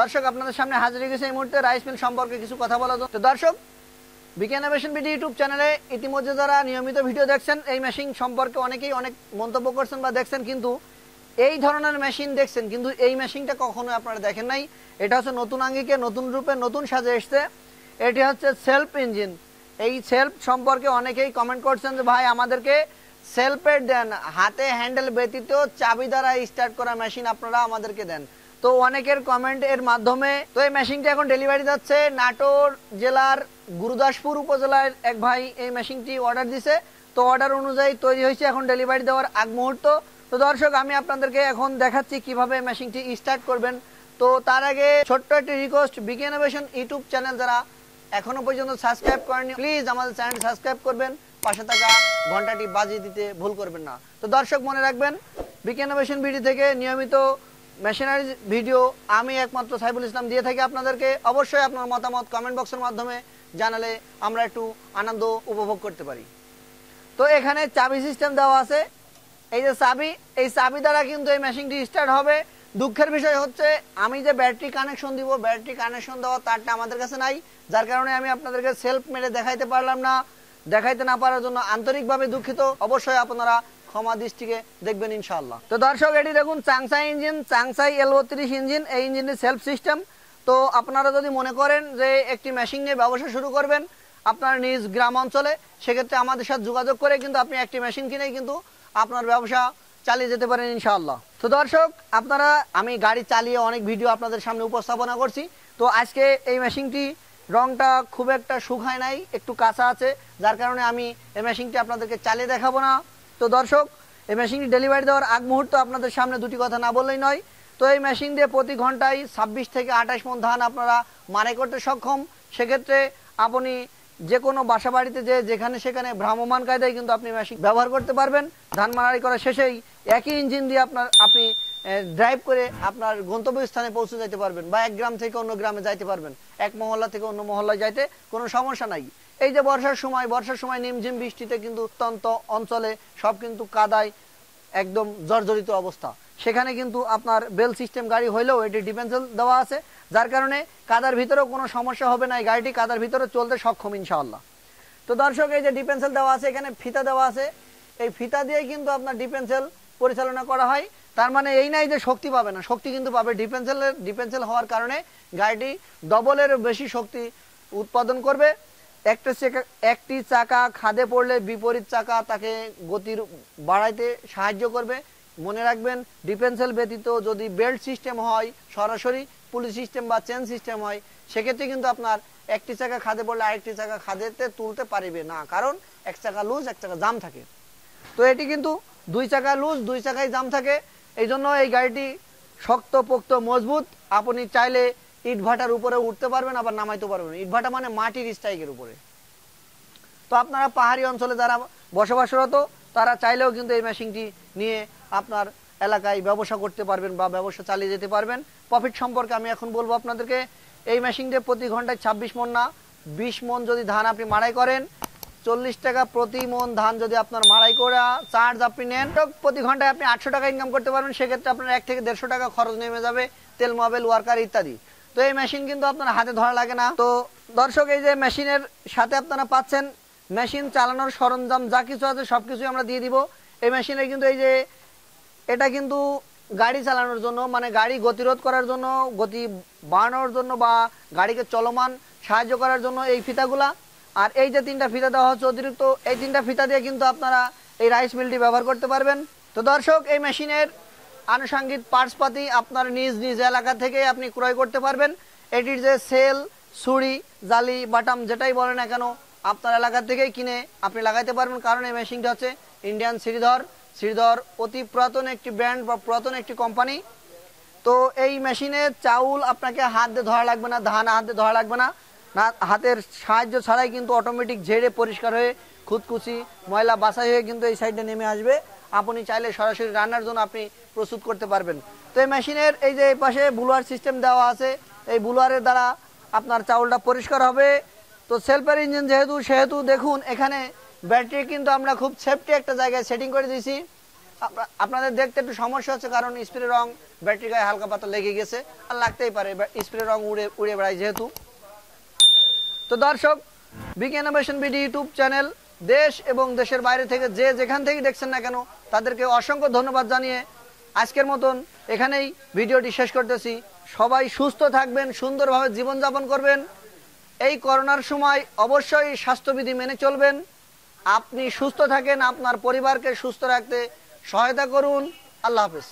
দর্শক, আপনাদের সামনে গেছে এই মুহূর্তে রাইস মিল সম্পর্কে কিছু কথা বলা দর্শক, বিজ্ঞান চ্যানেলে ইতিমধ্যে যারা নিয়মিত ভিডিও দেখছেন, এই মেশিন সম্পর্কে অনেকেই অনেক মন্তব্য করছেন বা দেখছেন, কিন্তু এই ধরনের মেশিন দেখছেন, কিন্তু এই মেশিনটা কখনো আপনারা দেখেন নাই। এটা হচ্ছে নতুন আঙ্গিকে নতুন রূপে নতুন সাজে এসছে। এটি হচ্ছে সেলফ ইঞ্জিন। এই সেলফ সম্পর্কে অনেকেই কমেন্ট করছেন যে, ভাই, আমাদেরকে সেলফের দেন, হাতে হ্যান্ডেল ব্যতীত চাবি দ্বারা স্টার্ট করা মেশিন আপনারা আমাদেরকে দেন। তো অনেকের কমেন্ট এর মাধ্যমে, তো এই মেশিনটি এখন ডেলিভারি যাচ্ছে নাটোর জেলার গুরুদাসপুর উপজেলার এক ভাই এই মেশিনটি অর্ডার দিছে। তো অর্ডার অনুযায়ী তৈরি হয়েছে এখন ডেলিভারি দেওয়ার আগ মুহূর্ত। তো দর্শক, আমি আপনাদেরকে এখন দেখাচ্ছি কীভাবে মেশিনটি স্টার্ট করবেন। তো তার আগে ছোট্ট একটি রিকোয়েস্ট বিজ্ঞান ইনোভেশন ইউটিউব চ্যানেল যারা এখনও পর্যন্ত সাবস্ক্রাইব করেনি প্লিজ আমাদের চ্যানেল সাবস্ক্রাইব করবেন। পাশে থাকা ঘন্টাটি বাজিয়ে দিতে ভুল করবেন না। তো দর্শক মনে রাখবেন বিজ্ঞান ইনোভেশন ভিডিও থেকে নিয়মিত মেশিনারি ভিডিও আমি একমাত্র সাইবুল ইসলাম দিয়ে থাকি আপনাদেরকে। অবশ্যই আপনার মতামত কমেন্ট বক্সের মাধ্যমে জানালে আমরা একটু আনন্দ উপভোগ করতে পারি। তো এখানে চাবি সিস্টেম দেওয়া আছে। এই যে চাবি, এই চাবি দ্বারা কিন্তু এই মেশিনটি স্টার্ট হবে। দুঃখের বিষয় হচ্ছে, আমি যে ব্যাটারি কানেকশন দিব ব্যাটারি কানেকশন দেওয়া তারটা আমাদের কাছে নাই। যার কারণে আমি আপনাদেরকে সেলফ মেরে দেখাইতে পারলাম না। দেখাইতে না পারার জন্য আন্তরিকভাবে দুঃখিত। অবশ্যই আপনারা ক্ষমা দৃষ্টিকে দেখবেন ইনশাআল্লাহ। তো দর্শক, এটি দেখুন চাংসাই ইঞ্জিন, চাংসাই এল বত্রিশ ইঞ্জিন। এই ইঞ্জিনের সেলফ সিস্টেম তো আপনারা যদি মনে করেন যে একটি মেশিন নিয়ে ব্যবসা শুরু করবেন আপনার নিজ গ্রাম অঞ্চলে, সেক্ষেত্রে আমাদের সাথে যোগাযোগ করে কিন্তু আপনি একটি মেশিন কিনেই কিন্তু আপনার ব্যবসা চালিয়ে যেতে পারেন ইনশাআল্লাহ। তো দর্শক, আপনারা, আমি গাড়ি চালিয়ে অনেক ভিডিও আপনাদের সামনে উপস্থাপনা করছি। তো আজকে এই মেশিনটি রংটা খুব একটা শুকায় নাই, একটু কাঁচা আছে, যার কারণে আমি এই মেশিনটি আপনাদেরকে চালিয়ে দেখাবো না। তো দর্শক, এই মেশিনটি ডেলিভারি দেওয়ার আগ মুহূর্ত আপনাদের সামনে দুটি কথা না বললেই নয়। তো এই মেশিন দিয়ে প্রতি ঘন্টায় ছাব্বিশ থেকে আঠাশ মন ধান আপনারা মারে করতে সক্ষম। সেক্ষেত্রে আপনি যে কোনো বাসা বাড়িতে যে, যেখানে সেখানে ভ্রাম্যমান কায়দায় কিন্তু আপনি মেশিন ব্যবহার করতে পারবেন। ধান মারাই করা শেষেই একই ইঞ্জিন দিয়ে আপনার, আপনি ড্রাইভ করে আপনার গন্তব্যস্থানে পৌঁছে যেতে পারবেন বা এক গ্রাম থেকে অন্য গ্রামে যাইতে পারবেন। এক মহল্লা থেকে অন্য মহল্লায় যাইতে কোনো সমস্যা নাই। এই যে বর্ষার সময় বর্ষার সময় নিমঝিম বৃষ্টিতে কিন্তু অত্যন্ত অঞ্চলে সব কিন্তু কাদায় একদম জর্জরিত অবস্থা। সেখানে কিন্তু আপনার বেল সিস্টেম গাড়ি হইলেও এটি ডিফেন্সেল দেওয়া আছে, যার কারণে কাদার ভিতরেও কোনো সমস্যা হবে না। এই গাড়িটি কাদার ভিতরে চলতে সক্ষম, ইনশাআল্লাহ। তো দর্শক, এই যে ডিফেন্সেল দেওয়া আছে, এখানে ফিতা দেওয়া আছে। এই ফিতা দিয়ে কিন্তু আপনার ডিফেন্সেল পরিচালনা করা হয়। তার মানে এই নাই যে শক্তি পাবে না। শক্তি কিন্তু পাবে ডিফেন্সেলের ডিফেন্সেল হওয়ার কারণে গাড়িটি ডবলের বেশি শক্তি উৎপাদন করবে। একটা একটি চাকা খাদে পড়লে বিপরীত চাকা তাকে গতির বাড়াইতে সাহায্য করবে। মনে রাখবেন ডিফেন্সেল ব্যতীত যদি বেল্ট সিস্টেম হয়, সরাসরি পুলিশ সিস্টেম বা চেন সিস্টেম হয়, সেক্ষেত্রে কিন্তু আপনার একটি চাকা খাদে পড়লে আরেকটি চাকা খাদেতে তুলতে পারবে না। কারণ এক চাকা লুজ এক চাকা জাম থাকে। তো এটি কিন্তু দুই চাকা লুজ দুই চাকায় জাম থাকে। এই জন্য এই গাড়িটি শক্ত, পোক্ত, মজবুত। আপনি চাইলে ইট ভাটার উপরে উঠতে পারবেন, আবার নামাইতে পারবেন। ইট ভাটা মানে মাটির স্ট্রাইকের উপরে। তো আপনারা পাহাড়ি অঞ্চলে যারা বসবাসরত, তারা চাইলেও কিন্তু এই মেশিনটি নিয়ে আপনার এলাকায় ব্যবসা করতে পারবেন বা ব্যবসা চালিয়ে যেতে পারবেন। প্রফিট সম্পর্কে আমি এখন বলব আপনাদেরকে। এই মেশিনটি প্রতি ঘন্টায় ছাব্বিশ মন না, বিশ মন যদি ধান আপনি মাড়াই করেন চল্লিশ টাকা প্রতি মন ধান যদি আপনার মাড়াই করে চার্জ আপনি নেন প্রতি ঘন্টায় আপনি আটশো টাকা ইনকাম করতে পারবেন। সেক্ষেত্রে আপনার এক থেকে দেড়শো টাকা খরচ নেমে যাবে, তেল মোবাইল ওয়ার্কার ইত্যাদি। তো এই মেশিন কিন্তু আপনার হাতে ধরা লাগে না। তো দর্শক, এই যে মেশিনের সাথে আপনারা পাচ্ছেন মেশিন চালানোর সরঞ্জাম, যা কিছু আছে সব কিছুই আমরা দিয়ে দিব। এই মেশিনে কিন্তু এই যে, এটা কিন্তু গাড়ি চালানোর জন্য মানে গাড়ি গতিরোধ করার জন্য, গতি বাড়ানোর জন্য বা গাড়িকে চলমান সাহায্য করার জন্য এই ফিতাগুলা আর এই যে তিনটা ফিতা দেওয়া হচ্ছে অতিরিক্ত, এই তিনটা ফিতা দিয়ে কিন্তু আপনারা এই রাইস মিলটি ব্যবহার করতে পারবেন। তো দর্শক, এই মেশিনের আনুষঙ্গিক পার্টসপাতি আপনার নিজ নিজ এলাকা থেকে আপনি ক্রয় করতে পারবেন। এটির যে সেল, ছুরি, জালি, বাটাম যেটাই বলেন না কেন, আপনার এলাকা থেকেই কিনে আপনি লাগাইতে পারবেন। কারণ এই মেশিনটা হচ্ছে ইন্ডিয়ান শ্রীধর শ্রীধর অতি পুরাতন একটি ব্র্যান্ড বা পুরাতন একটি কোম্পানি তো এই মেশিনে চাউল আপনাকে হাত দিয়ে ধরা লাগবে না, ধান হাত দিয়ে ধরা লাগবে না। হাতের সাহায্য ছাড়াই কিন্তু অটোমেটিক ঝেড়ে পরিষ্কার হয়ে খুদকুচি ময়লা বাছাই হয়ে কিন্তু এই সাইডে নেমে আসবে। আপনি চাইলে সরাসরি রান্নার জন্য আপনি প্রস্তুত করতে পারবেন। তো এই মেশিনের এই যে এই পাশে বুলোয়ার সিস্টেম দেওয়া আছে, এই বুলোয়ারের দ্বারা আপনার চাউলটা পরিষ্কার হবে। তো সেলফের ইঞ্জিন যেহেতু, সেহেতু দেখুন, এখানে ব্যাটারি কিন্তু আমরা খুব সেফটি একটা জায়গায় সেটিং করে দিয়েছি। আপনাদের দেখতে একটু সমস্যা হচ্ছে কারণ স্প্রে রং ব্যাটারি গায়ে হালকা পাতা লেগে গেছে, আর লাগতেই পারে স্প্রে রং উড়ে উড়ে বেড়ায় যেহেতু। তো দর্শক, big innovation BD YouTube channel দেশ এবং দেশের বাইরে থেকে যে যেখান থেকে দেখছেন না কেন, তাদেরকে অসংখ্য ধন্যবাদ জানিয়ে আজকের মতন এখানেই ভিডিওটি শেষ করতেছি। সবাই সুস্থ থাকবেন, সুন্দরভাবে জীবনযাপন করবেন। এই করোনার সময় অবশ্যই স্বাস্থ্যবিধি মেনে চলবেন। আপনি সুস্থ থাকেন, আপনার পরিবারকে সুস্থ রাখতে সহায়তা করুন। আল্লাহ হাফেজ।